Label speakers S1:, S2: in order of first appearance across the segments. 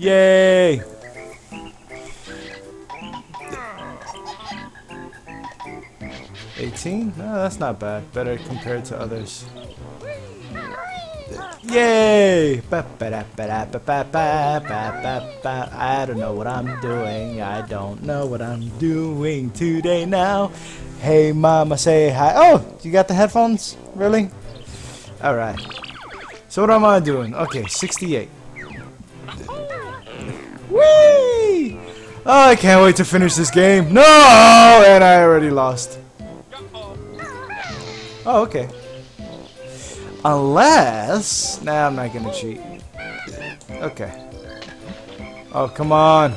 S1: Yay! Eighteen? No, that's not bad. Better compared to others. Yay! I don't know what I'm doing. I don't know what I'm doing today now. Hey, mama, say hi. Oh, you got the headphones? Really? Alright. So what am I doing? Okay, 68. Oh, I can't wait to finish this game. No! And I already lost. Oh, okay. Unless... Nah, I'm not gonna cheat. Okay. Oh, come on.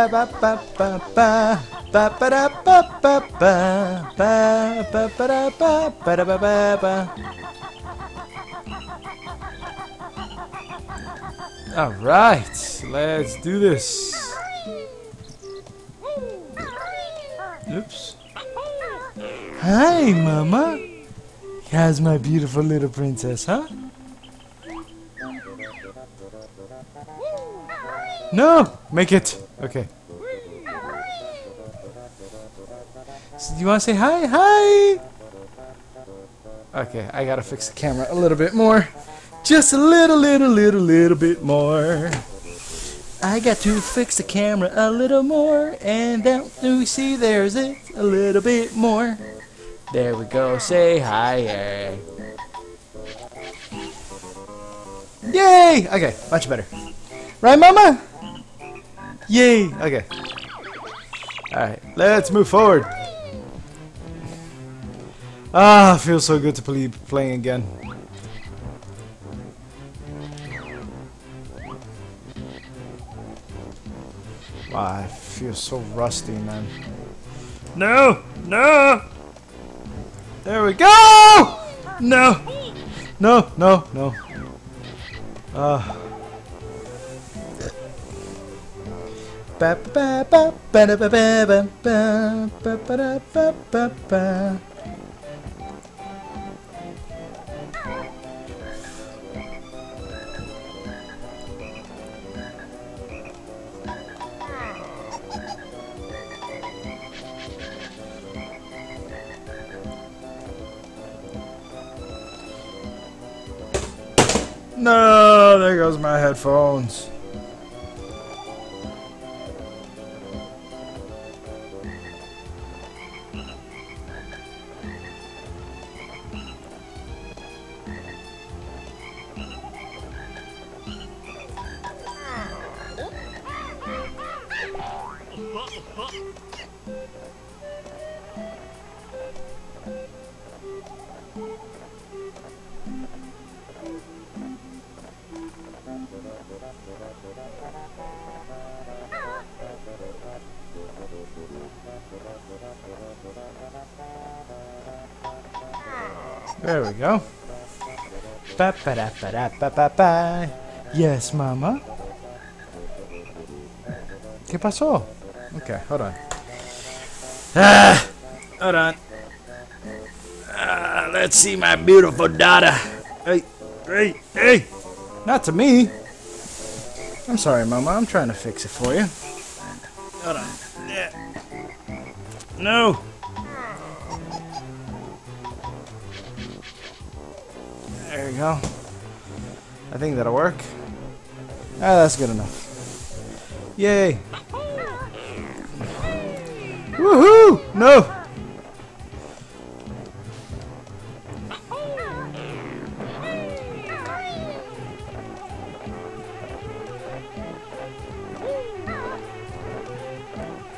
S1: Ba ba ba ba ba ba ba da ba ba ba ba ba ba da ba ba da ba ba ba. All right, let's do this. Oops. Hi, Mama. How's my beautiful little princess, huh? No! Make it! Okay. So do you want to say hi? Hi! Okay, I gotta fix the camera a little bit more. Just a little, little, little, little bit more. I got to fix the camera a little more, and then we see there's it a little bit more. There we go. Say hi. eh. Yay! Okay, much better. Right, Mama? Yay! Okay. Alright, let's move forward. Ah, feels so good to play playing again. Wow, I feel so rusty, man. No! No! There we go! No! No, no, no. Ah. No, there goes my headphones. There we go. Ba ba da ba da ba ba ba. Yes, mama. ¿Qué pasó? Okay, hold on. Ah, hold on. Ah, let's see my beautiful daughter. Hey, hey, hey! Not to me. I'm sorry, mama. I'm trying to fix it for you. Hold on. Yeah. No. Go. I think that'll work. Ah, that's good enough. Yay! Woohoo! No!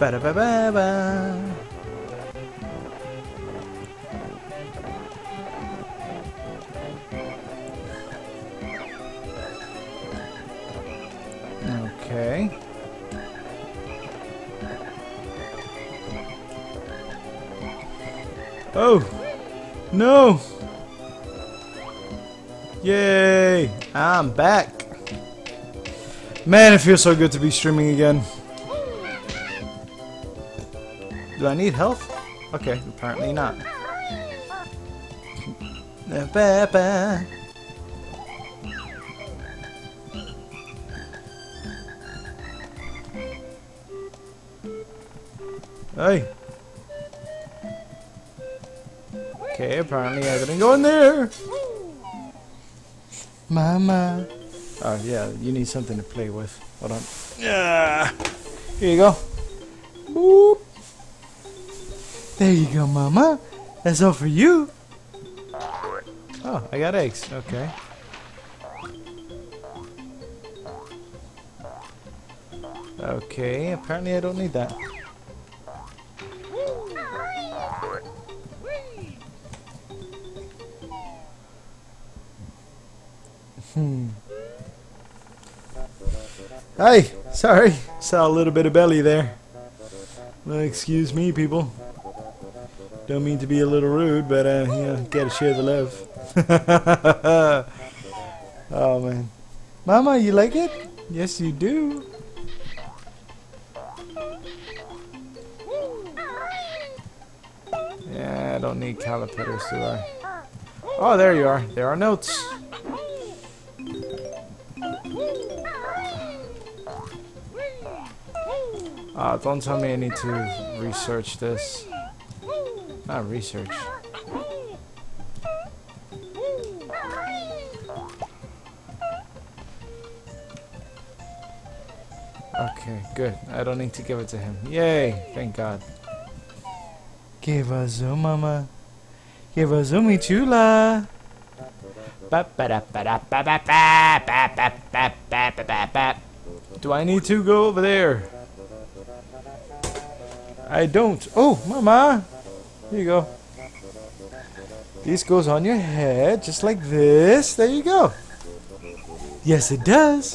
S1: ba da ba ba ba Back. Man, it feels so good to be streaming again. Do I need health? Okay, apparently not. Hey. Okay, apparently I didn't go in there. Mama. Oh yeah, you need something to play with. Hold on. Yeah. Here you go. Boop. There you go, Mama. That's all for you. Oh, I got eggs. Okay. Okay, apparently I don't need that. Hey, sorry. Saw a little bit of belly there. Well, excuse me, people. Don't mean to be a little rude, but uh, you know, gotta share the love. oh man, Mama, you like it? Yes, you do. Yeah, I don't need calipers, do I? Oh, there you are. There are notes. Ah, don't tell me I need to research this. Not research. Okay, good. I don't need to give it to him. Yay! Thank God. Give a zoom, mama. Give a zoomy chula. Do I need to go over there? I don't. Oh, mama! Here you go. This goes on your head, just like this. There you go. Yes, it does.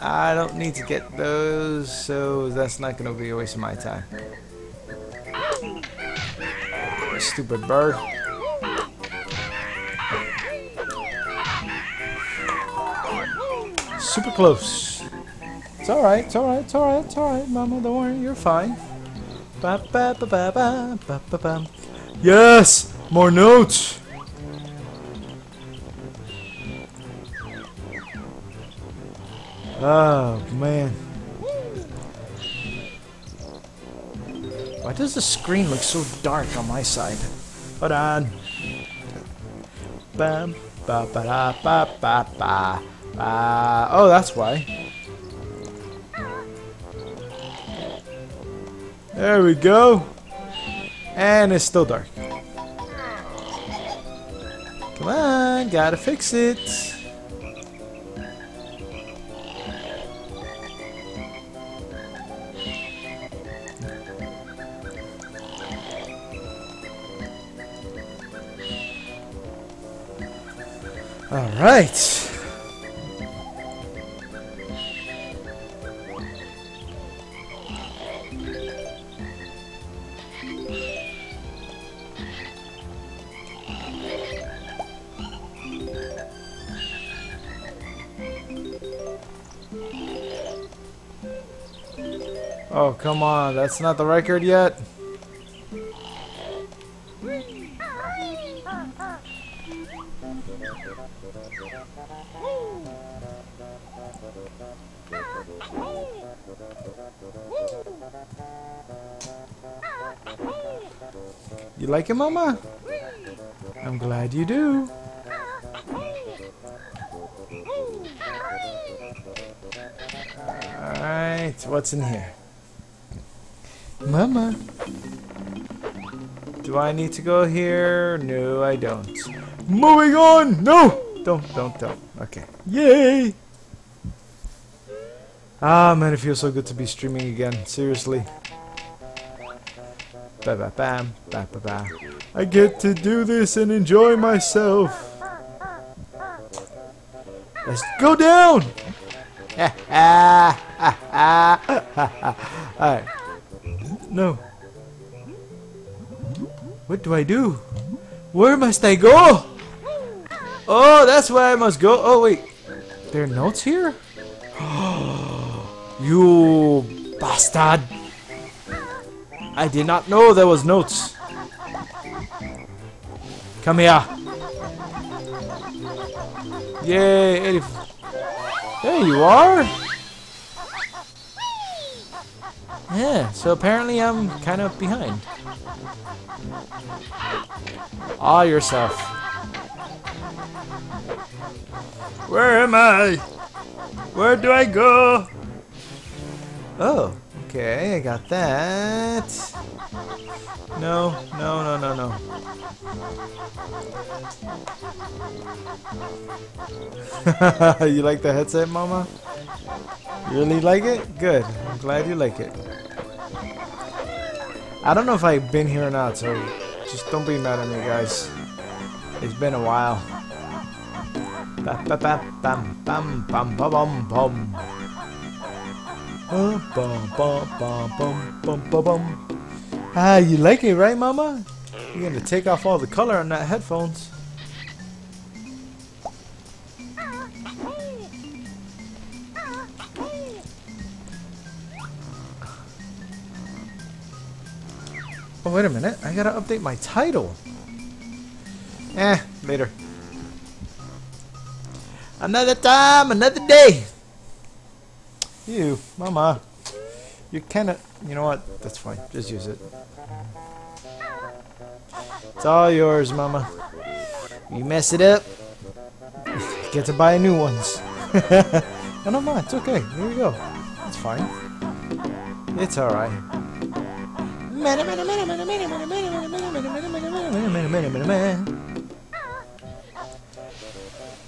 S1: I don't need to get those, so that's not going to be a waste of my time. Stupid bird. Super close. It's alright, it's alright, it's alright, it's alright, Mama, don't worry, you're fine. Ba, ba, ba, ba, ba, ba, ba. Yes! More notes! Oh, man. Why does the screen look so dark on my side? Hold on. Bam, ba, ba, da, ba, ba, ba. Uh, oh, that's why. There we go. And it's still dark. Come on, gotta fix it. All right. Oh, come on. That's not the record yet? You like it, Mama? I'm glad you do. Alright, what's in here? Mama. Do I need to go here? No, I don't. Moving on! No! Don't, don't, don't. Okay. Yay! Ah, man, it feels so good to be streaming again. Seriously. Ba ba bam, ba ba ba. I get to do this and enjoy myself. Let's go down! Alright. No. What do I do? Where must I go? Oh, that's where I must go. Oh, wait. There are notes here? you bastard. I did not know there was notes. Come here. Yay, 80. There you are. Yeah, so apparently I'm kind of behind. Ah, yourself.
S2: Where am I? Where do I go?
S1: Oh, okay, I got that. No, no, no, no, no. you like the headset, Mama? You really like it? Good. I'm glad you like it. I don't know if I've been here or not, so just don't be mad at me, guys. It's been a while. Ba ba ba bam bam bam ba bum bum. Bum bum bum bum bum bum bum. Ah, you like it, right, Mama? You're gonna take off all the color on that headphones. Oh, wait a minute. I gotta update my title. Eh, later. Another time, another day. You, Mama. You cannot. You know what? That's fine. Just use it. It's all yours, Mama. You mess it up, get to buy new ones. no, no, no, it's okay. Here we go. It's fine. It's alright.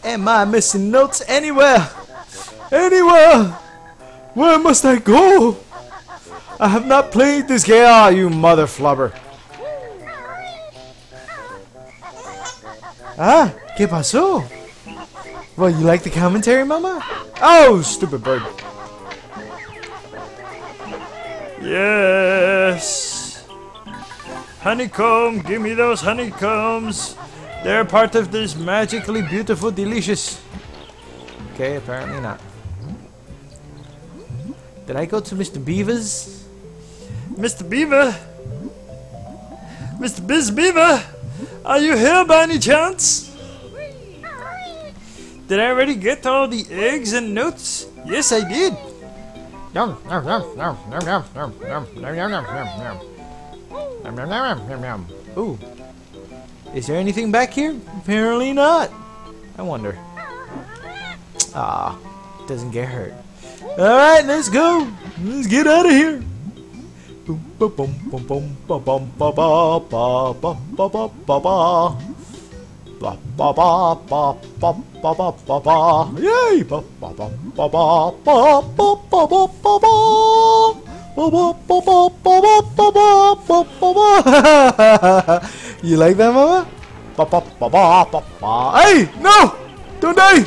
S1: Am I missing notes anywhere? Anywhere? Where must I go? I have not played this game. Ah, you mother flubber. Ah, ¿qué pasó? Well, you like the commentary, Mama? Oh, stupid bird.
S2: Yes. Honeycomb, give me those honeycombs. They're part of this magically beautiful delicious.
S1: Okay, apparently not. Did I go to Mr. Beaver's?
S2: Mr. Beaver? Mr. Biz Beaver? Are you here by any chance? Did I already get all the eggs and nuts? Yes, I did.
S1: Yum, yum, yum, yum, yum, yum, yum, yum, yum, yum, yum, yum, Ooh. Is there anything back here? Apparently not. I wonder. Ah, doesn't get hurt. Alright, let's go. Let's get out of here. Yay! you like that, mama? Hey! No! Don't die!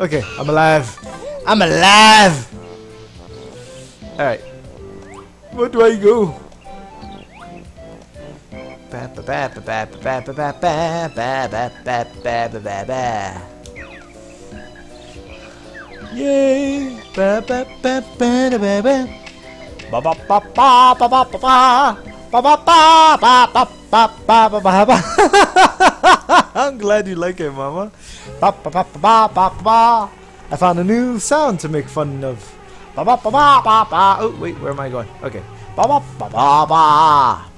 S1: Okay, I'm alive. I'm alive! Alright. Where do I go? Yay! Ba, ba, ba, ba, ba, ba. Ba, ba, ba, ba, ba, ba, ba, ba. Ba, ba, ba, ba, ba, ba, ba, ba, ba, ba. I'm glad you like it, Mama. Ba, ba, ba, ba, ba, ba, ba. I found a new sound to make fun of. Ba, ba, ba, ba, ba, ba. Oh, wait, where am I going? Okay. Ba, ba, ba, ba, ba.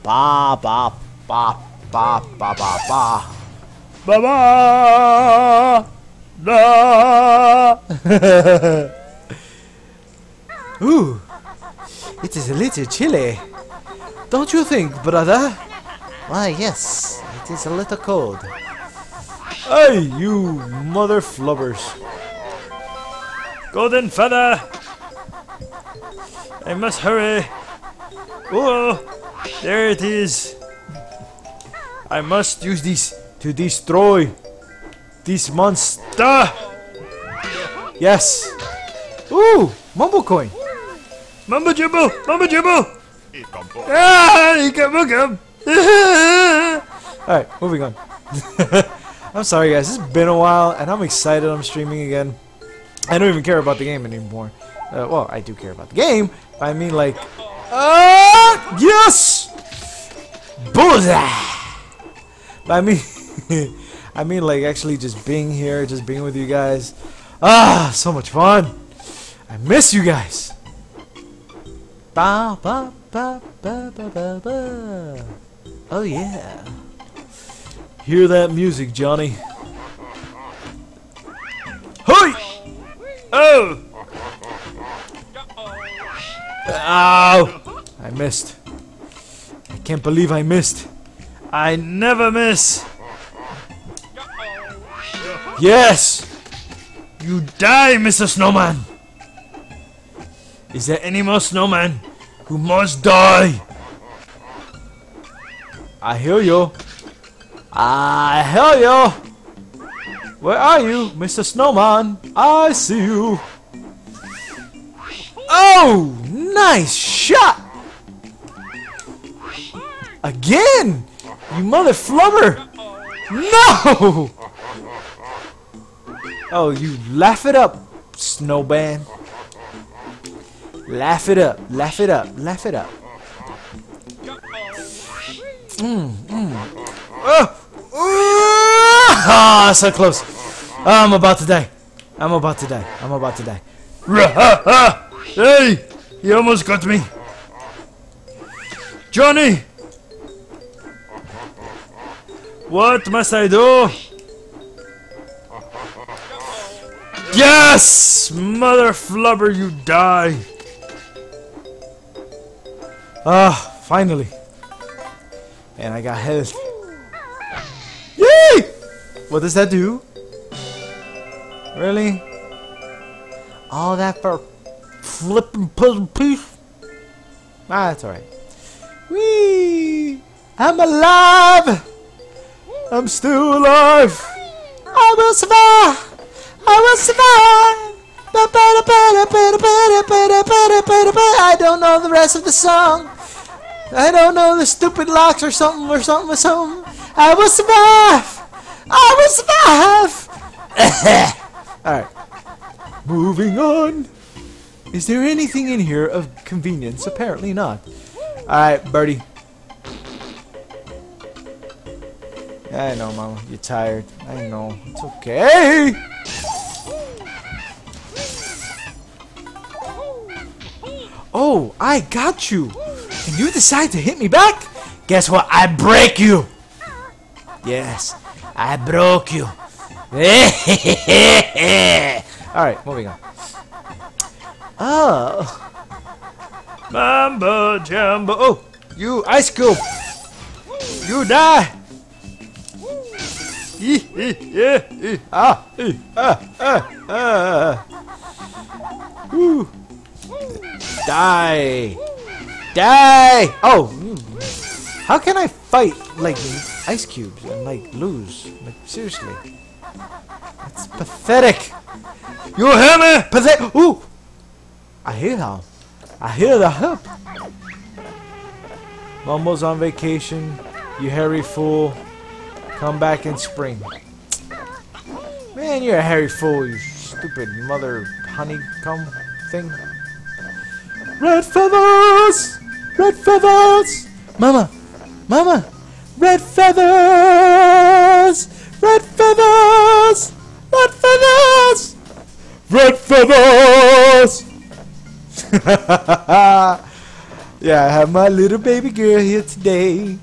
S1: Ba, ba, ba, ba, ba, ba, ba.
S2: Ba ba da.
S1: Ooh, it is a little chilly. Don't you think, brother? Why, yes, it is a little cold. Hey, you mother flubbers.
S2: Golden feather. I must hurry. Oh, there it is. I must
S1: Use this to destroy this monster. Yes. Ooh, mumble coin.
S2: Mumbo jumbo, mumbo jumbo. Ah, you come, come.
S1: Alright, moving on. I'm sorry, guys. It's been a while, and I'm excited I'm streaming again. I don't even care about the game anymore. Uh, well, I do care about the game, but I mean, like... Uh, yes! Bullseye! But I mean... I mean, like, actually just being here, just being with you guys. Ah, so much fun! I miss you guys! Ba, ba, ba, ba, ba, ba, ba. Oh, yeah. Hear that music, Johnny. Hey!
S2: Oh!
S1: Ow! I missed. I can't believe I missed.
S2: I never miss.
S1: Yes!
S2: You die, Mr. Snowman. Is there any more snowman who must die?
S1: I hear you. I hear you. Where are you, Mr. Snowman? I see you. Oh, nice shot! Again! You mother flubber! No! Oh, you laugh it up, Snowman. Laugh it up, laugh it up, laugh it up. Mm, mm. Oh! Ah, so close. I'm about to die. I'm about to die. I'm about to die.
S2: Hey! You almost got me. Johnny! What must I do? Yes! Mother flubber, you die.
S1: Ah, finally. And I got health. Yay! What does that do? Really? All that for flipping puzzle piece? Ah, that's alright. Whee! I'm alive! I'm still alive! I will survive! I will survive! I don't know the rest of the song. I don't know the stupid locks or something or something or something. I will survive! I will survive! Alright. Moving on. Is there anything in here of convenience? Apparently not. Alright, Birdie. I know, Mama. You're tired. I know. It's okay. Oh, I got you. And you decide to hit me back? Guess what? I break you. Yes, I broke you. Alright, moving on. Oh.
S2: Mambo jumbo.
S1: Oh, you ice cube. You die. Ah, ah, ah, ah. Woo. Die. Die. Oh. How can I fight like ice cubes and like lose? Like seriously. That's pathetic.
S2: You hear me?
S1: Pathetic. Ooh. I hear how. I hear the hoop. Mumbo's on vacation. You hairy fool. Come back in spring. Man, you're a hairy fool, you stupid mother honeycomb thing. Red feathers! Red feathers! Mama! Mama! Red feathers! Red feathers! Red feathers! Red feathers! yeah, I have my little baby girl here today.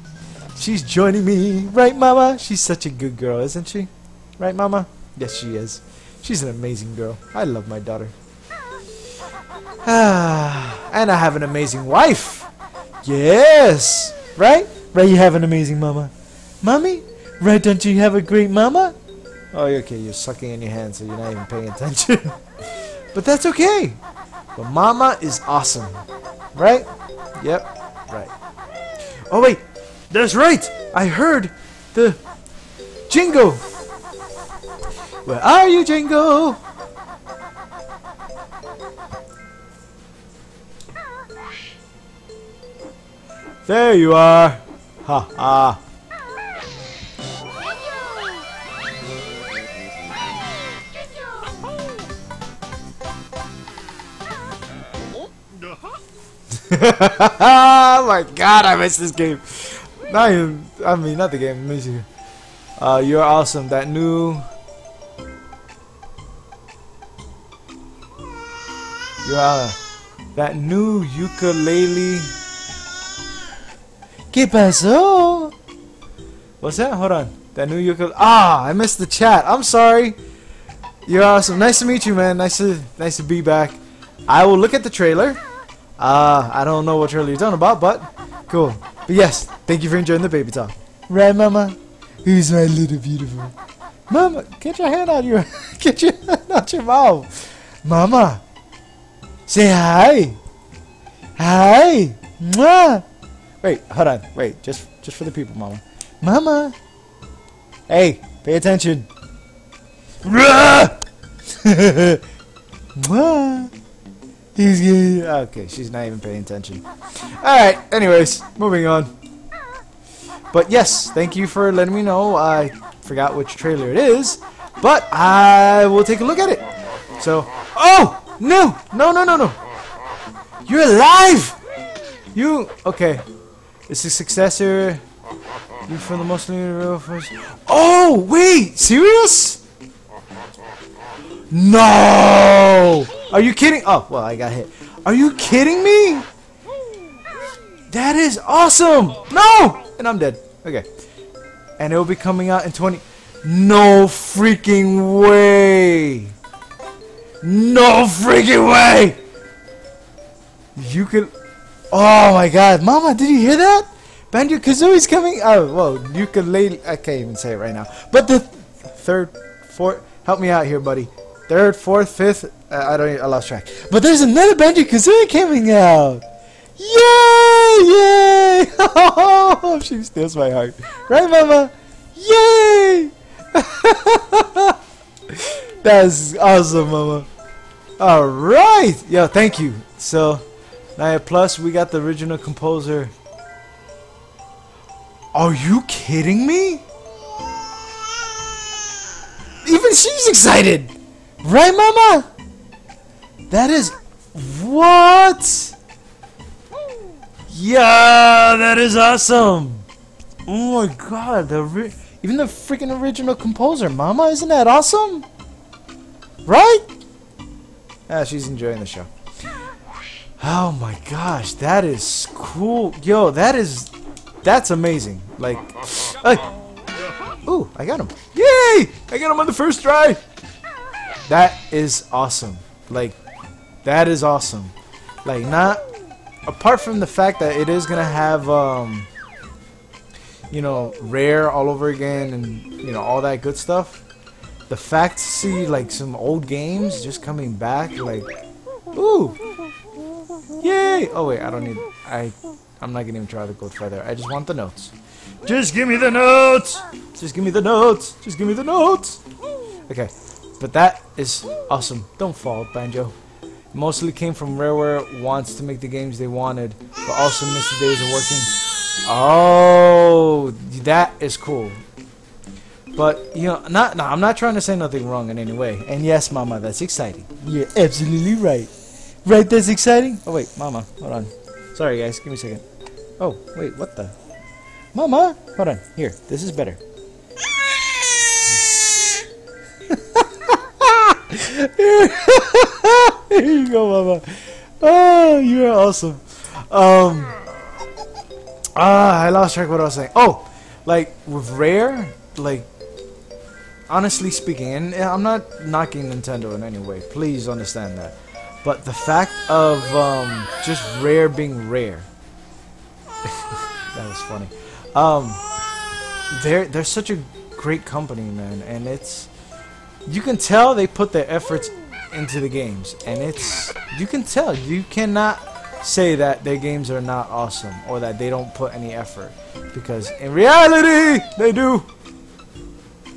S1: She's joining me, right, Mama? She's such a good girl, isn't she? Right, Mama? Yes, she is. She's an amazing girl. I love my daughter. Ah, and I have an amazing wife. Yes, right? Right, you have an amazing mama. Mommy? Right, don't you have a great mama? Oh, okay, you're sucking in your hand, so you're not even paying attention. but that's okay. But mama is awesome. Right? Yep, right. Oh, wait. That's right. I heard the Jinjo. Where are you, Jinjo? There you are! Ha ha! oh my god, I missed this game. Not even, I mean, not the game, music. Uh, you're awesome. That new. You're, uh, that new Yooka-Laylee. ¿Qué pasó? What's that? Hold on. That new Yooka-Laylee. Ah, I missed the chat. I'm sorry. You're awesome. Nice to meet you, man. Nice to nice to be back. I will look at the trailer. Uh, I don't know what trailer you're talking about, but cool. But yes, thank you for enjoying the baby talk. Right, Mama? Who's my little beautiful? Mama, get your hand out your get your hand out your mouth. Mama, say hi. Hi. Mwah. Wait, hold on. Wait, just just for the people, Mama. Mama. Hey, pay attention. He's okay. She's not even paying attention. All right. Anyways, moving on. But yes, thank you for letting me know. I forgot which trailer it is, but I will take a look at it. So, oh no, no, no, no, no! You're alive. You okay? It's the successor. You from the Muslim real first. Oh wait, serious? No! Are you kidding? Oh, well, I got hit. Are you kidding me? That is awesome! No! And I'm dead. Okay. And it will be coming out in 20... No freaking way! No freaking way! You could... Oh my god. Mama, did you hear that? Banjo Kazooie's coming... Oh, well, Yooka-Laylee... I can't even say it right now. But the third, fourth... Help me out here, buddy. Third, fourth, fifth... Uh, I don't... I lost track. But there's another Banjo Kazooie coming out! Yay! Yay! Oh, she steals my heart. Right, Mama? Yay! That's awesome, Mama. Alright! Yo, thank you. So, Naya Plus, we got the original composer. Are you kidding me? Even she's excited! Right, Mama? That is... What? Yeah, that is awesome. Oh my god, the even the freaking original composer, Mama, isn't that awesome? Right? Ah, she's enjoying the show. Oh my gosh, that is cool. Yo, that is that's amazing. Like, hey. ooh, I got him. Yay! I got him on the first try. That is awesome. Like, that is awesome. Like, not apart from the fact that it is gonna have um you know rare all over again and you know all that good stuff the fact to see like some old games just coming back like ooh yay oh wait i don't need i i'm not gonna even try the gold feather i just want the notes
S2: Just give me the notes.
S1: just give me the notes just give me the notes okay but that is awesome don't fall banjo mostly came from Rareware wants to make the games they wanted, but also missed the days of working. Oh, that is cool. But you know, not no, I'm not trying to say nothing wrong in any way. And yes, Mama, that's exciting. You're absolutely right. Right, that's exciting. Oh wait, Mama, hold on. Sorry guys, give me a second. Oh wait, what the? Mama, hold on. Here, this is better. Here you go, Mama. Oh, you're awesome. Um, ah, I lost track of what I was saying. Oh, like with Rare, like honestly speaking, and I'm not knocking Nintendo in any way. Please understand that. But the fact of um, just Rare being Rare, that was funny. Um, they're they're such a great company, man, and it's you can tell they put their efforts into the games, and it's you can tell you cannot say that their games are not awesome or that they don't put any effort because in reality they do.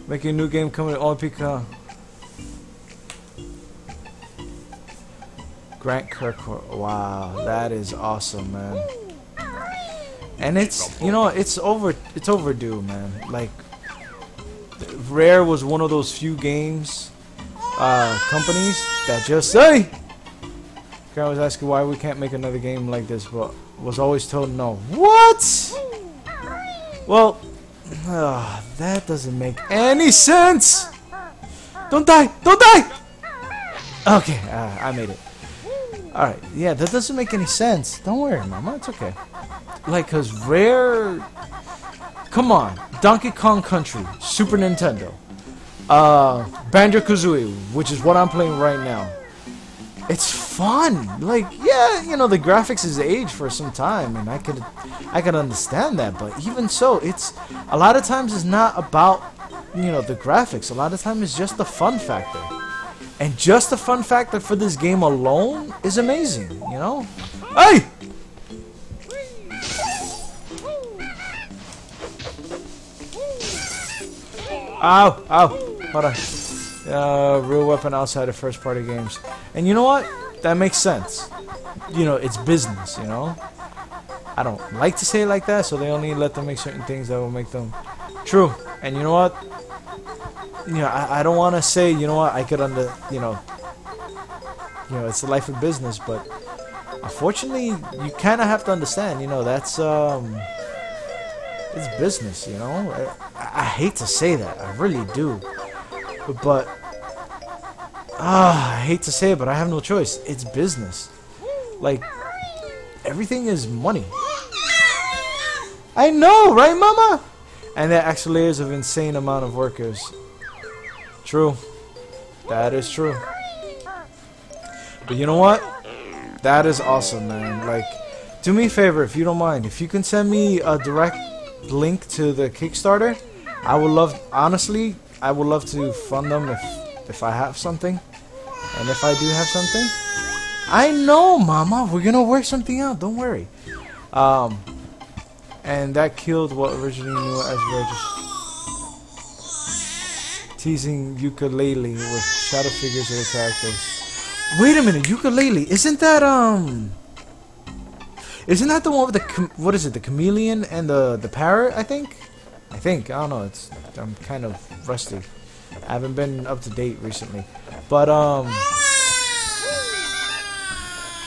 S1: Making a new game coming on Pika. Grant Kirkhope. Wow, that is awesome, man. And it's you know it's over it's overdue, man. Like Rare was one of those few games uh, companies that just say Guy was asking why we can't make another game like this, but was always told no. What? Well, uh, that doesn't make any sense. Don't die! Don't die! Okay, uh, I made it. Alright, yeah, that doesn't make any sense. Don't worry, Mama, it's okay. Like, cause Rare... Come on. Donkey Kong Country, Super Nintendo. Uh, Banjo-Kazooie, which is what I'm playing right now. It's fun. Like, yeah, you know, the graphics is aged for some time, and I could, I could understand that. But even so, it's a lot of times it's not about, you know, the graphics. A lot of times it's just the fun factor. And just the fun factor for this game alone is amazing, you know? Hey! Ow! Ow! Hold on. Uh, real weapon outside of first party games. And you know what? That makes sense. You know, it's business, you know? I don't like to say it like that, so they only let them make certain things that will make them true. And you know what? You know, I, I don't want to say, you know what, I could under, you know, you know, it's the life of business, but unfortunately, you kind of have to understand, you know, that's, um, it's business, you know? I, I hate to say that, I really do. But, ah, I hate to say it, but I have no choice. It's business. Like, everything is money. I know, right, Mama? And that actually is an insane amount of workers. True. That is true. But you know what? That is awesome, man. Like, do me a favor, if you don't mind. If you can send me a direct link to the Kickstarter, I would love, honestly, I would love to fund them if, if I have something. And if I do have something. I know, Mama. We're to work something out. Don't worry. Um, and that killed what originally knew as Regis. Teasing Yooka-Laylee with shadow figures of characters. Wait a minute, Yooka-Laylee. Isn't that, um... Isn't that the one with the... What is it? The chameleon and the, the parrot, I think? I think. I don't know. It's I'm kind of rusty. I haven't been up to date recently. But, um...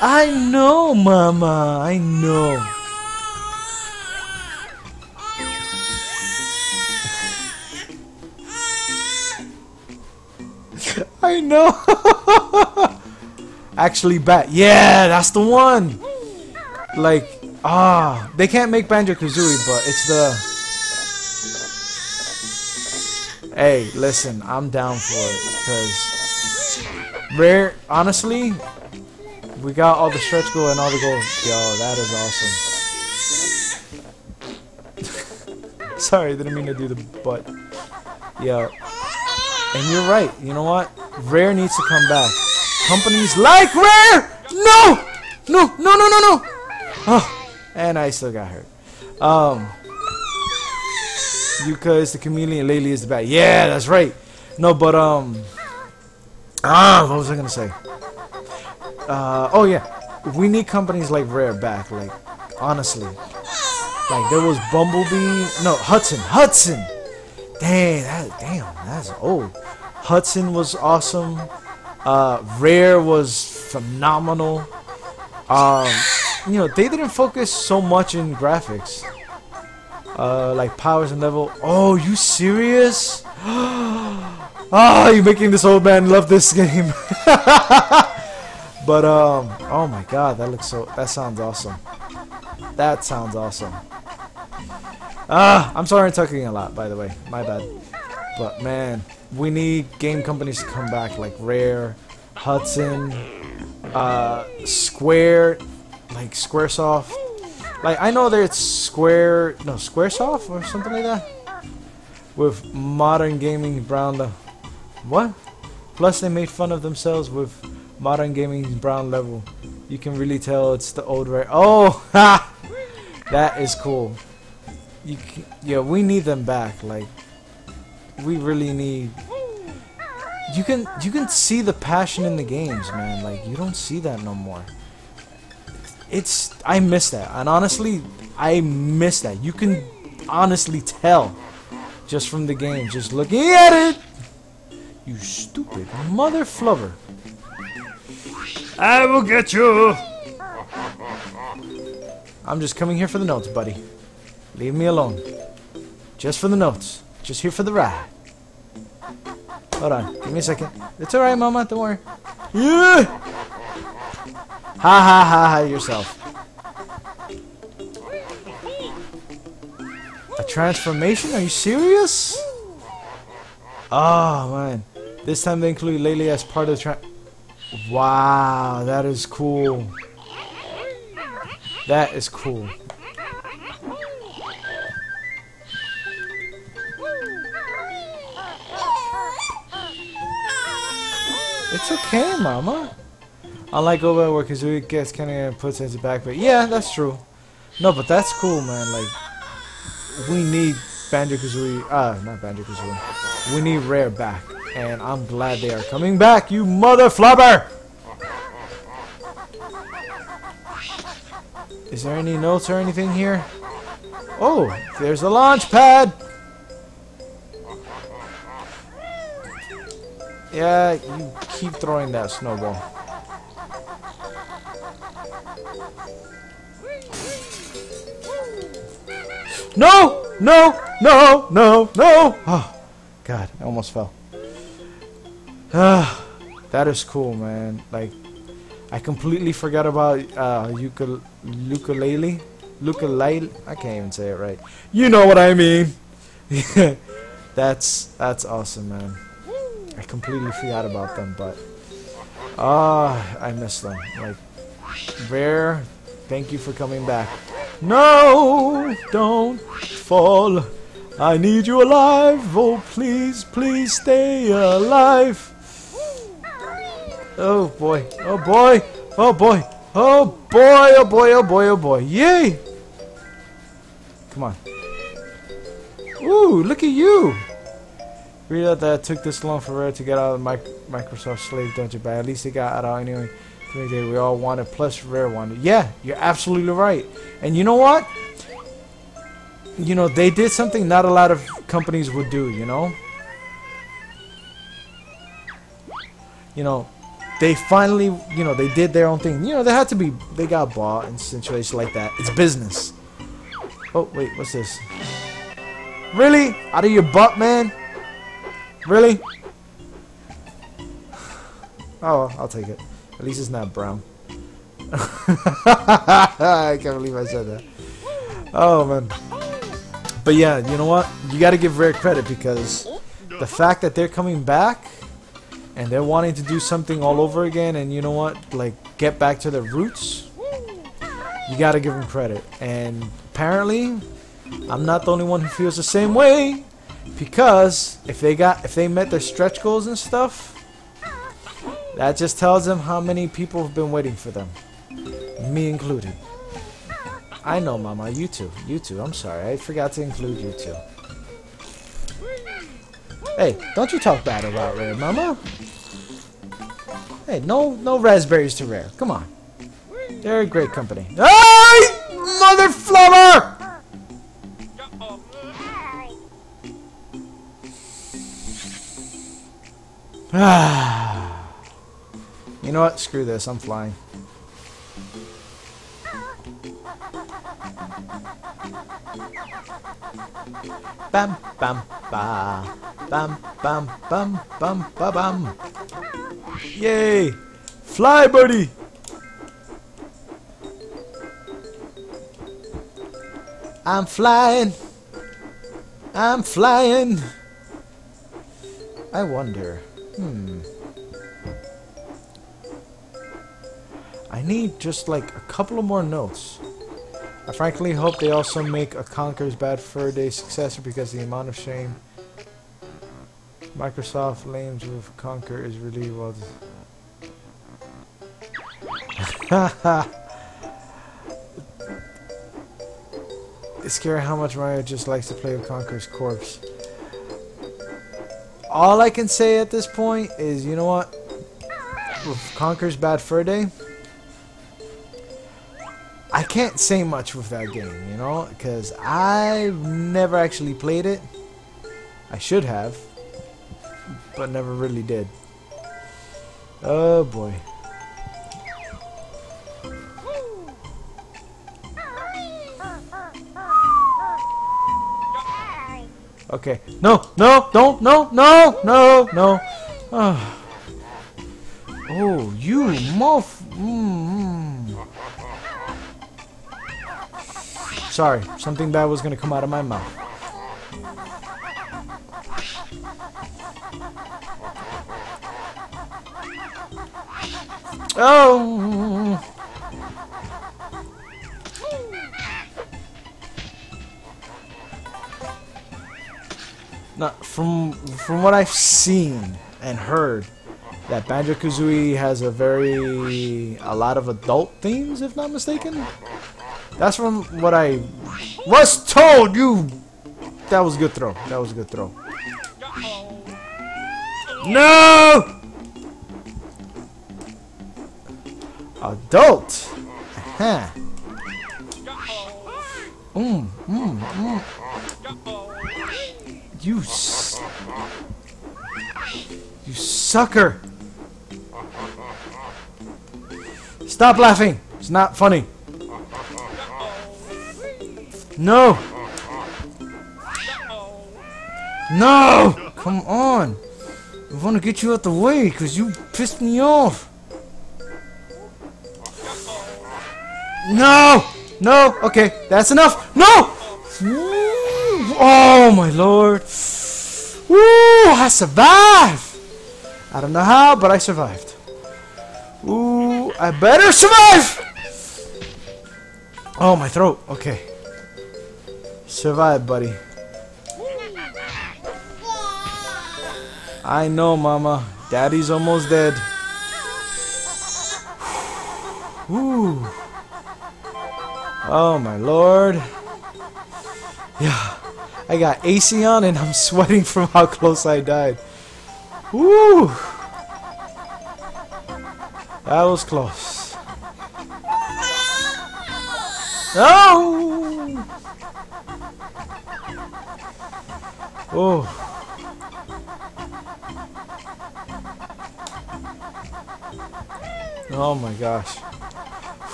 S1: I know, Mama. I know. I know. Actually, bat. Yeah, that's the one. Like, ah, they can't make Banjo Kazooie, but it's the. Hey, listen, I'm down for it because rare. Honestly, we got all the stretch goal and all the goals. Yo, that is awesome. Sorry, didn't mean to do the butt. Yeah. And you're right. You know what? Rare needs to come back. Companies like Rare! No! No, no, no, no, no! Oh, and I still got hurt. Um, Yooka is the chameleon, Laylee is the bat. Yeah, that's right. No, but, um, ah, what was I gonna say? Uh, oh yeah, we need companies like Rare back, like, honestly. Like, there was Bumblebee, no, Hudson, Hudson! Dang, that, damn, that's old. Hudson was awesome. Uh, Rare was phenomenal. Um, you know, they didn't focus so much in graphics. Uh, like powers and level. Oh, you serious? Ah, you're making this old man love this game. but um, oh my god, that looks so. That sounds awesome. That sounds awesome. Ah, I'm sorry I'm talking a lot, by the way. My bad. But man, we need game companies to come back like Rare, Hudson, uh, Square, like Squaresoft. Like I know there's Square, no Squaresoft or something like that. With modern gaming brown, the what? Plus they made fun of themselves with modern gaming brown level. You can really tell it's the old Rare. Oh, ha! That is cool. You, can, yeah, we need them back. Like we really need you can you can see the passion in the games man like you don't see that no more it's I miss that and honestly I miss that you can honestly tell just from the game just looking at it you stupid mother flubber
S2: I will get you.
S1: I'm just coming here for the notes, buddy. Leave me alone. Just for the notes. Just here for the ride. Hold on. Give me a second. It's alright, Mama. Don't worry. Yeah! Ha ha ha ha yourself. A transformation? Are you serious? Oh, man. This time they include Laylee as part of the tra- Wow, that is cool. That is cool. It's okay, Mama. Unlike Oba where Kazooie gets kind of puts in his back, but yeah, that's true. No, but that's cool, man. Like, we need Banjo Kazooie. Ah, not Banjo Kazooie. We need Rare back, and I'm glad they are coming back. You mother flubber! Is there any notes or anything here? Oh, there's a launch pad. Yeah, you keep throwing that snowball. No! No! No! No! No! Oh, God, I almost fell. Ah, that is cool, man. Like, I completely forgot about uh, ukul ukulele. Ukulele. I can't even say it right. You know what I mean. that's that's awesome, man. Completely forgot about them, but ah, I miss them. Like, Rare, thank you for coming back. No, don't fall. I need you alive. Oh, please, please stay alive. Oh boy, oh boy, oh boy, oh boy, oh boy, oh boy, oh boy. Yay! Come on. Ooh, look at you. Read that it took this long for Rare to get out of the mic Microsoft slave dungeon, but at least it got out anyway. Three We all wanted, plus Rare wanted. Yeah, you're absolutely right. And you know what? You know, they did something not a lot of companies would do, you know? You know, they finally, you know, they did their own thing. You know, they had to be, they got bought in situations like that. It's business. Oh, wait, what's this? Really? Out of your butt, man? Really? Oh, I'll take it. At least it's not brown. I can't believe I said that. Oh, man. But yeah, you know what? You gotta give Rare credit because the fact that they're coming back and they're wanting to do something all over again and you know what? Like, get back to their roots. You gotta give them credit. And apparently, I'm not the only one who feels the same way. Because if they got if they met their stretch goals and stuff, that just tells them how many people have been waiting for them. Me included. I know, Mama. You too. You too. I'm sorry. I forgot to include you too. Hey, don't you talk bad about Rare, Mama. Hey, no no raspberries to Rare. Come on. They're a great company. Hey! Mother flubber! you know what? Screw this. I'm flying. Bam, bam, ba. Bam, bam, bam, bam, ba, bam. Yay! Fly, buddy! I'm flying. I'm flying. I wonder. Hmm. I need just like a couple of more notes. I frankly hope they also make a Conker's Bad Fur Day successor because the amount of shame Microsoft lames with Conker is really well. it's scary how much Mario just likes to play with Conker's corpse. All I can say at this point is, you know what? With Conker's Bad Fur Day, I can't say much with that game, you know, because I've never actually played it. I should have, but never really did. Oh boy. Okay. No, no, don't, no, no, no, no. Oh, oh you muff. Mm. Sorry, something bad was gonna come out of my mouth. Oh! From from what I've seen and heard, that Banjo Kazooie has a very a lot of adult themes, if not mistaken. That's from what I was told. You, that was a good throw. That was a good throw. No. Adult. Huh. Mm, mm, mm. You You sucker. Stop laughing. It's not funny. No. No. Come on. I want to get you out the way because you pissed me off. No! No! Okay, that's enough! No! Oh my lord! Woo! I survived! I don't know how, but I survived. Ooh, I better survive! Oh, my throat. Okay. Survive, buddy. I know, mama. Daddy's almost dead. Ooh. Oh my lord. Yeah. I got AC on and I'm sweating from how close I died. Woo! That was close. No! Oh. Oh my gosh.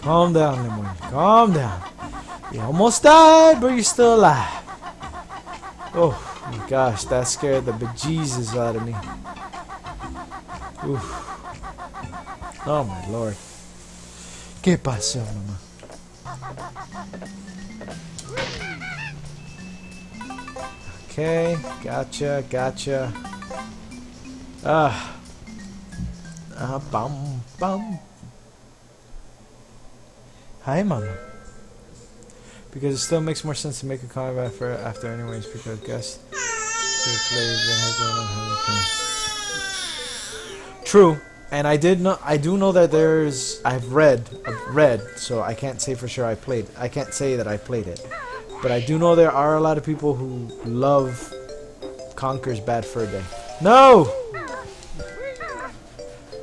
S1: Calm down, Lemon. Calm down. You almost died, but you're still alive. Oh gosh, that scared the bejesus out of me. Oof. Oh my lord. ¿Qué pasó, mamá? Okay, gotcha, gotcha. Ah. Ah, bum, bum, Hi, Mama. Because it still makes more sense to make a combat for after anyways, because guess True, and I did know I do know that there's I've read I've read, so I can't say for sure I played. I can't say that I played it. But I do know there are a lot of people who love Conker's Bad Fur Day. No!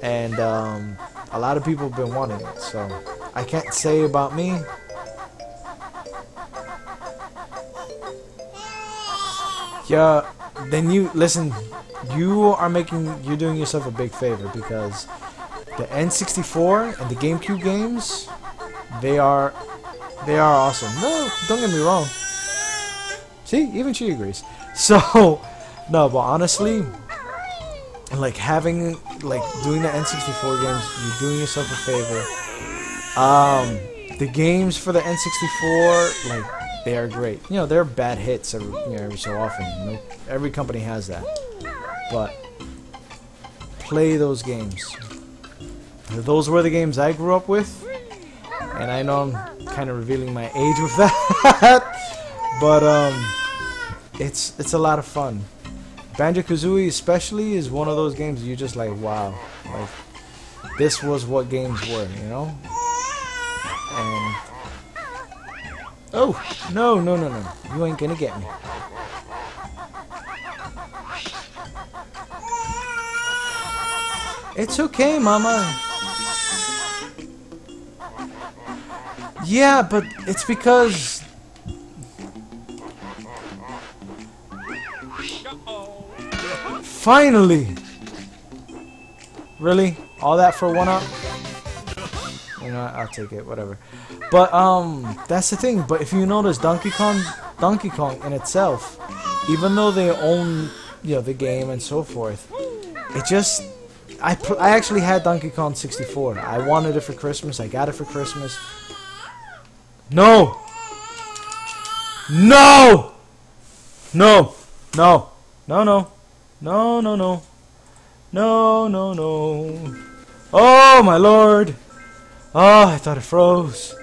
S1: And um, a lot of people have been wanting it, so I can't say about me. Yeah, then you listen. You are making you're doing yourself a big favor because the N64 and the GameCube games, they are they are awesome. No, don't get me wrong. See, even she agrees. So, no, but honestly, and like having like doing the N64 games, you're doing yourself a favor um, the games for the N64, like they are great. You know, they're bad hits every, you know, every so often. You know, every company has that, but play those games. Those were the games I grew up with, and I know I'm kind of revealing my age with that, but um, it's it's a lot of fun. Banjo Kazooie, especially, is one of those games you just like, wow, like this was what games were, you know. And oh no no no no! You ain't gonna get me. It's okay, Mama. Yeah, but it's because Finally! Really? All that for one up? You know, I'll take it, whatever. But, um, that's the thing. But if you notice, Donkey Kong Donkey Kong in itself, even though they own you know the game and so forth, it just I I actually had Donkey Kong 64. I wanted it for Christmas. I got it for Christmas. No. No. No. No. No. No. No. No. No. No. No. No. Oh my lord. Oh, I thought it froze.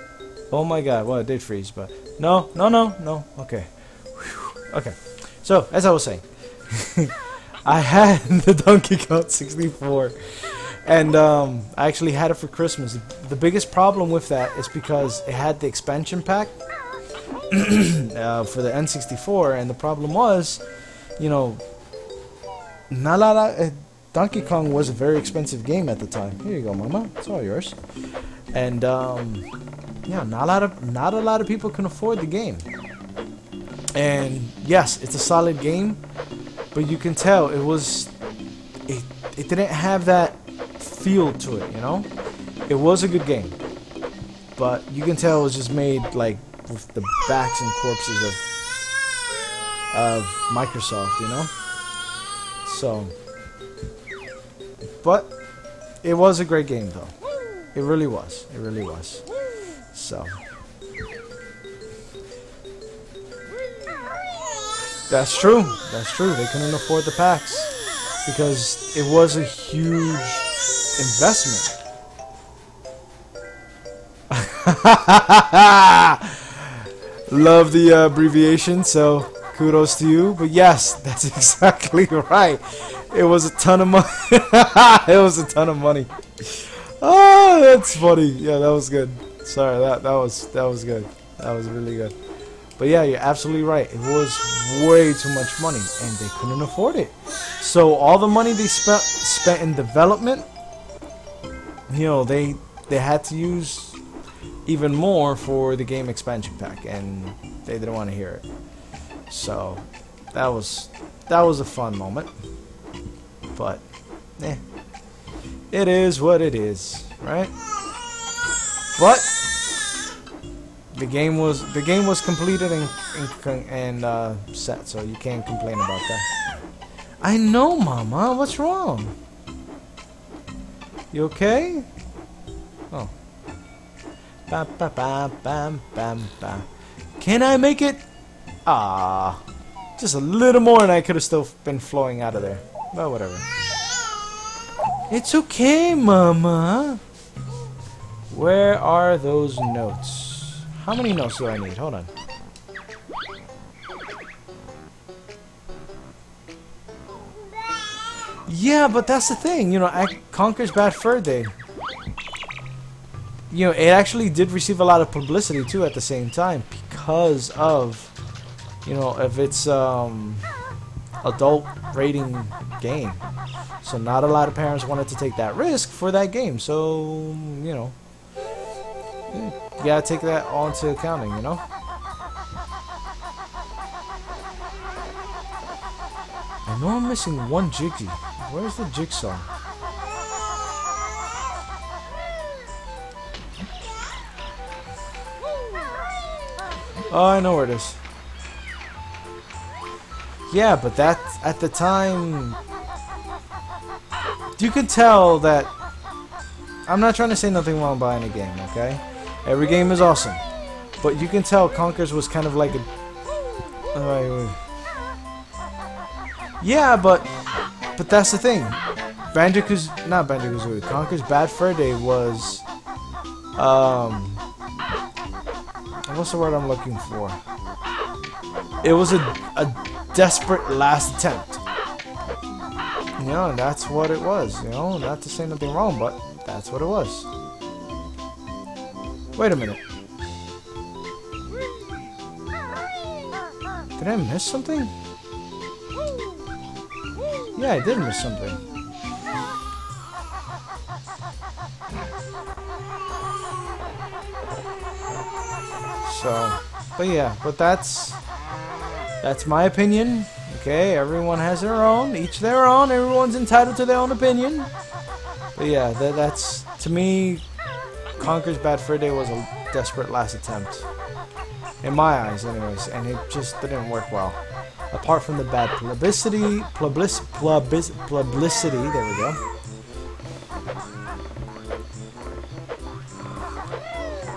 S1: Oh my god. Well, it did freeze, but no. No. No. No. Okay. Whew. Okay. So as I was saying. I had the Donkey Kong 64, and um, I actually had it for Christmas. The biggest problem with that is because it had the expansion pack uh, for the N64, and the problem was, you know, not a lot of, Donkey Kong was a very expensive game at the time. Here you go, Mama. It's all yours. And um, yeah, not a lot of not a lot of people can afford the game. And yes, it's a solid game but you can tell it was it, it didn't have that feel to it you know it was a good game but you can tell it was just made like with the backs and corpses of of Microsoft you know so but it was a great game though it really was it really was so That's true. That's true. They couldn't afford the packs because it was a huge investment. Love the uh, abbreviation, so kudos to you. But yes, that's exactly right. It was a ton of money. it was a ton of money. Oh, that's funny. Yeah, that was good. Sorry, that that was that was good. That was really good. But yeah, you're absolutely right. It was way too much money, and they couldn't afford it. So all the money they spent spent in development, you know, they they had to use even more for the game expansion pack, and they didn't want to hear it. So that was that was a fun moment. But eh, it is what it is, right? But the game was the game was completed and and, and uh, set, so you can't complain about that. I know, Mama. What's wrong? You okay? Oh. Bam, bam, bam, bam, bam, bam. Can I make it? Ah, just a little more, and I could have still been flowing out of there. But whatever. It's okay, Mama. Where are those notes? How many notes do I need? Hold on. Yeah, but that's the thing. You know, I, Conker's Bad Fur Day. You know, it actually did receive a lot of publicity too at the same time because of, you know, if its um, adult rating game. So not a lot of parents wanted to take that risk for that game. So, you know, you gotta take that all into accounting, you know? I know I'm missing one Jiggy. Where's the jigsaw? Oh, I know where it is. Yeah, but that, at the time... You can tell that... I'm not trying to say nothing wrong about any game, okay? Every game is awesome. But you can tell Conkers was kind of like a... Yeah, but... But that's the thing. Banjo-Kazooie... Not Banjo-Kazooie. Conker's Bad Fur Day was... Um... What's the word I'm looking for? It was a, a desperate last attempt. You know, that's what it was. You know, not to say nothing wrong, but that's what it was. Wait a minute. Did I miss something? Yeah, I did miss something. So, but yeah, but that's that's my opinion. Okay, everyone has their own, each their own. Everyone's entitled to their own opinion. But yeah, that, that's to me Conker's Bad Fur Day was a desperate last attempt. In my eyes, anyways, and it just didn't work well. Apart from the bad publicity, public, public, publicity, there we go.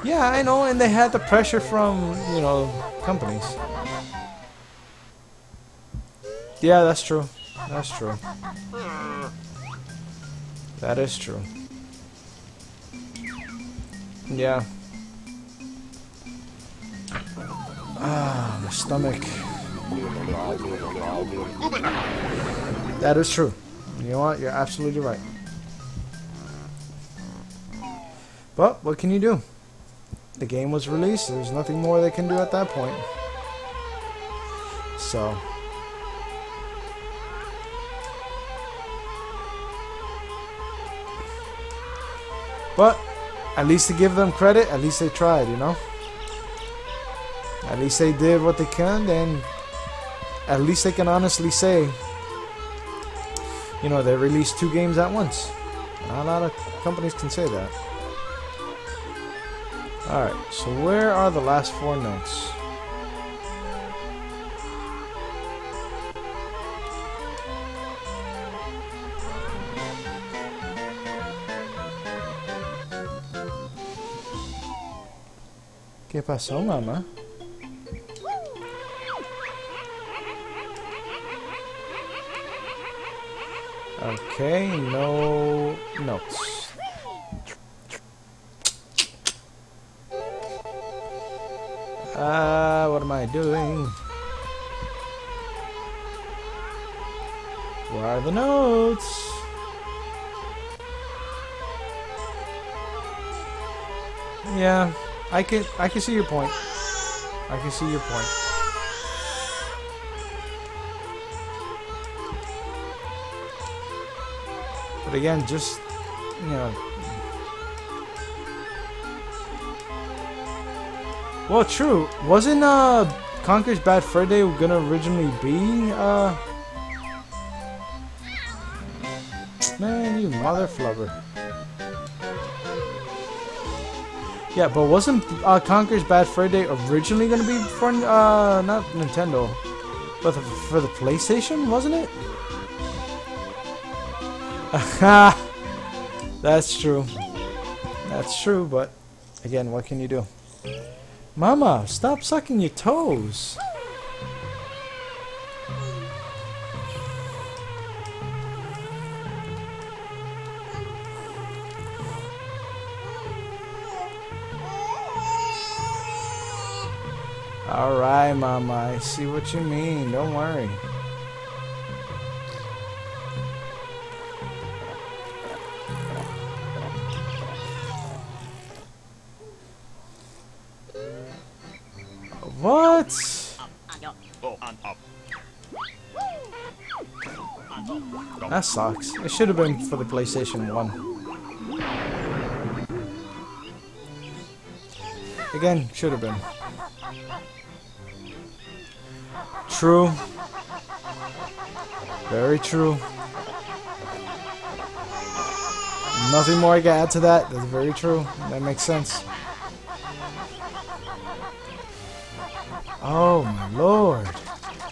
S1: Yeah, I know, and they had the pressure from, you know, companies. Yeah, that's true. That's true. That is true. Yeah. Ah, my stomach. That is true. You know what? You're absolutely right. But what can you do? The game was released. There's nothing more they can do at that point. So. But at least to give them credit, at least they tried, you know? At least they did what they can, and at least they can honestly say, you know, they released two games at once. Not a lot of companies can say that. Alright, so where are the last four notes? ¿Qué pasó, mamá? Okay, no notes. Ah, uh, what am I doing? Where are the notes? Yeah, I can I can see your point. I can see your point. But again, just you know. Well, true. Wasn't uh Conker's Bad Fur Day gonna originally be uh? Man, you mother flubber. Yeah, but wasn't uh, Conker's Bad Fur Day originally gonna be for uh not Nintendo, but for the PlayStation, wasn't it? That's true. That's true, but again, what can you do? Mama, stop sucking your toes. Alright, Mama, I see what you mean. Don't worry. What? That sucks. It should have been for the PlayStation 1. Again, should have been. True. Very true. Nothing more I can add to that. That's very true. That makes sense. Oh my lord.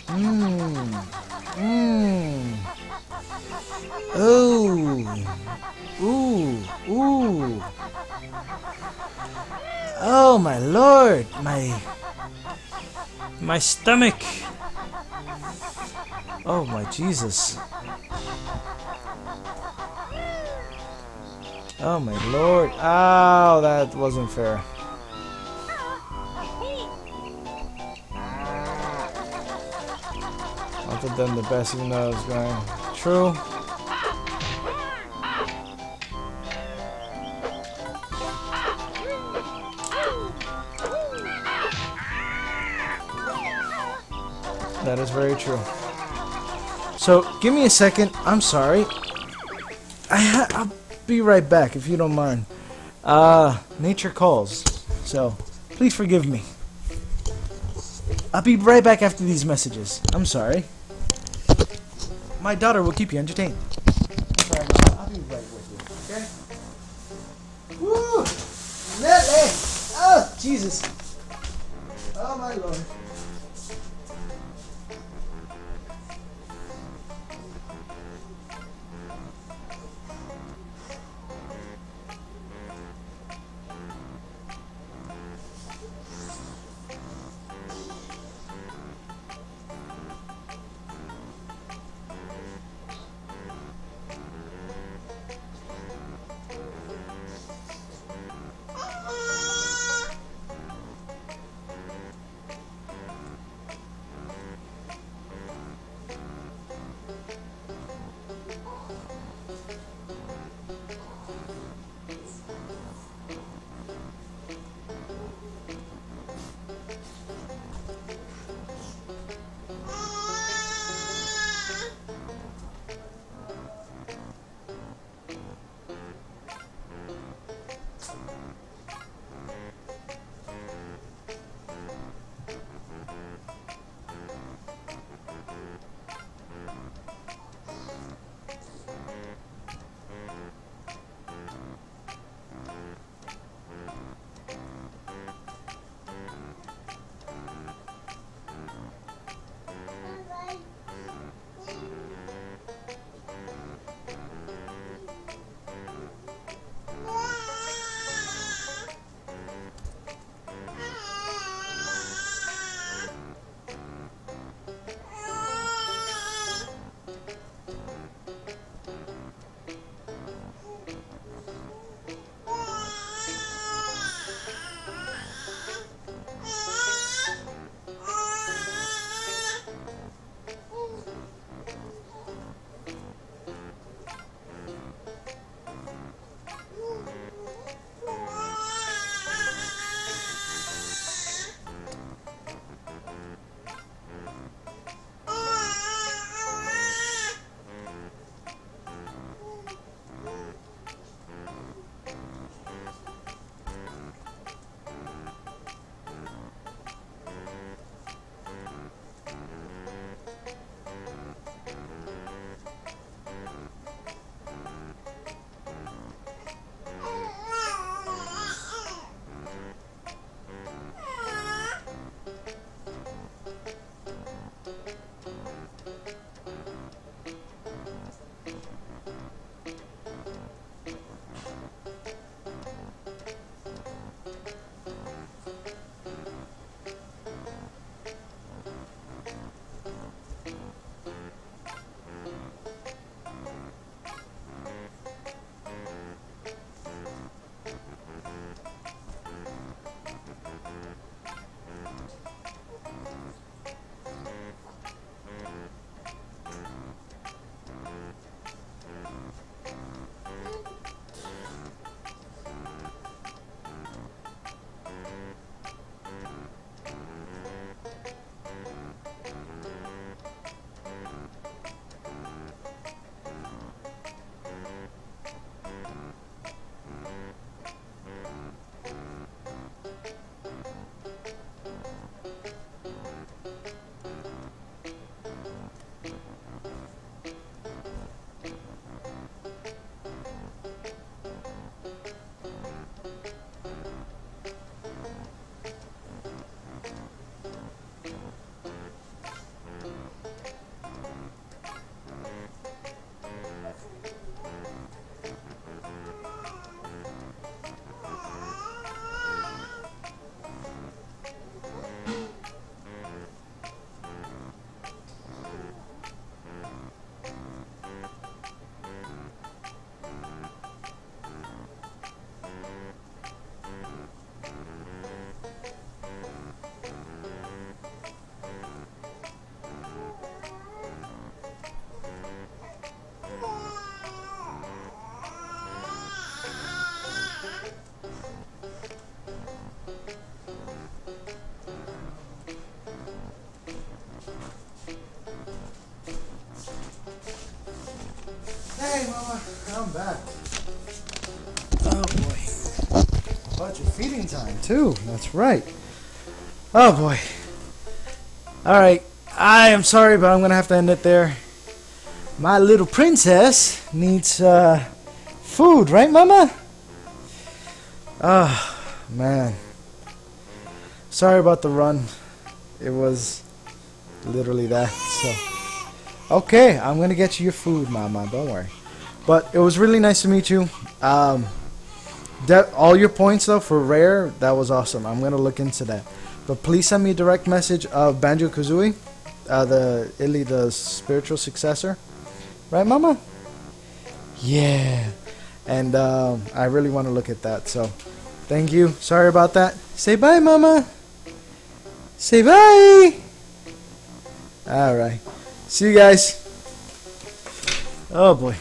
S1: Mmm. Mmm. Oh. Ooh. Ooh. Oh my lord. My my stomach. Oh my Jesus. Oh my lord. Oh, that wasn't fair. Other than the best you know is going true. That is very true. So, give me a second. I'm sorry. I I'll be right back if you don't mind. Uh, nature calls. So, please forgive me. I'll be right back after these messages. I'm sorry. My daughter will keep you entertained. Sorry, I'll be right with you. Okay? Woo! Nelly! Oh, Jesus. Oh, my lord. I'm back. Oh boy. Budget feeding time too. That's right. Oh boy. All right. I am sorry, but I'm gonna have to end it there. My little princess needs uh, food, right, Mama? Oh man. Sorry about the run. it was literally that. So, okay, I'm gonna get you your food, Mama. Don't worry. But it was really nice to meet you. Um, that all your points though for rare, that was awesome. I'm gonna look into that. But please send me a direct message of Banjo Kazooie, uh, the Illy, the spiritual successor, right, Mama? Yeah. And um, I really want to look at that. So, thank you. Sorry about that. Say bye, Mama. Say bye. All right. See you guys. Oh boy.